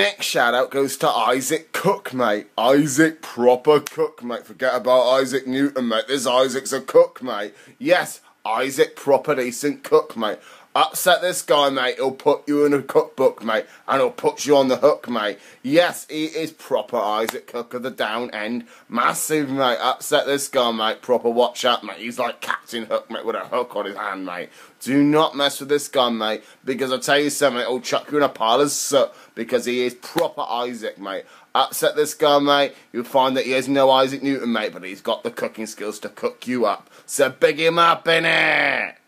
next shout out goes to Isaac Cook, mate. Isaac proper cook, mate. Forget about Isaac Newton, mate. This Isaac's a cook, mate. Yes, Isaac proper decent cook, mate. Upset this guy, mate. He'll put you in a cookbook, mate, and he'll put you on the hook, mate. Yes, he is proper Isaac Cook of the Downend. Massive, mate. Upset this guy, mate. Proper watch out, mate. He's like Captain Hook, mate, with a hook on his hand, mate. Do not mess with this guy, mate, because I'll tell you something, it'll chuck you in a pile of soot, because he is proper Isaac, mate. Upset this guy, mate. You'll find that he has no Isaac Newton, mate, but he's got the cooking skills to cook you up. So big him up in it.